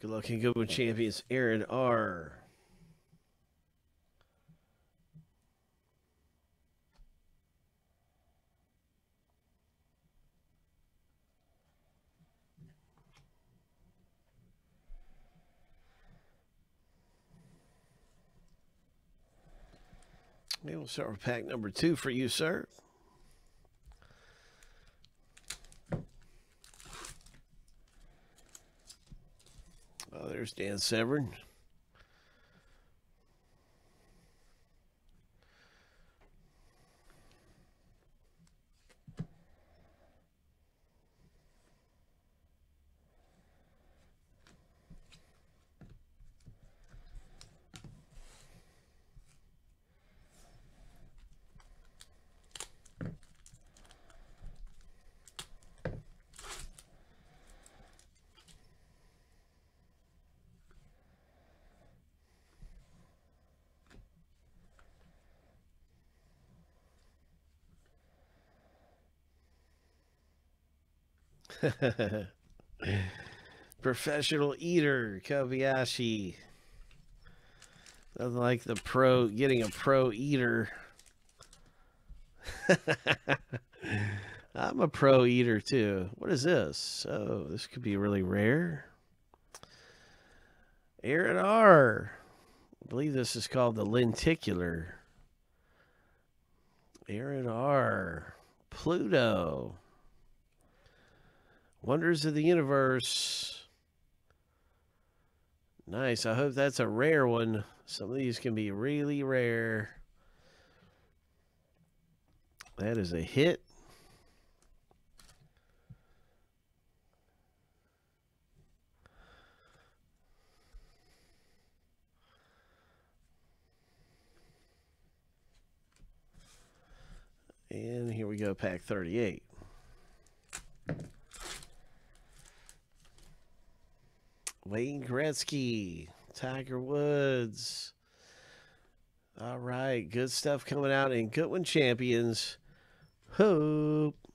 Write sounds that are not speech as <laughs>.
Good luck and Goodwin champions Aaron R. Okay, we'll start with pack number two for you, sir. Oh, there's Dan Severn. <laughs> Professional eater, Kobayashi. Nothing like the pro getting a pro eater. <laughs> I'm a pro eater too. What is this? Oh, this could be really rare. Aaron R. I believe this is called the lenticular. Aaron R. Pluto. Wonders of the Universe. Nice. I hope that's a rare one. Some of these can be really rare. That is a hit. And here we go, pack 38. Wayne Gretzky, Tiger Woods. All right, good stuff coming out in Goodwin Champions. Hope.